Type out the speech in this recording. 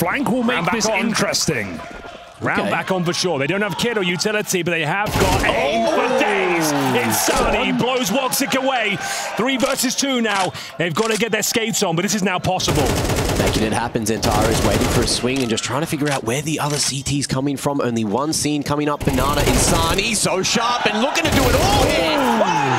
flank will make this on. interesting. Round Okay. back on for sure. They don't have kid or utility, but they have got aim for oh! days. Insanity blows Woxic away. Three versus two now. They've got to get their skates on, but this is now possible. Making it happen, XANTARES is waiting for a swing and just trying to figure out where the other CT is coming from. Only one scene coming up, Banana Insani, so sharp and looking to do it all here. Oh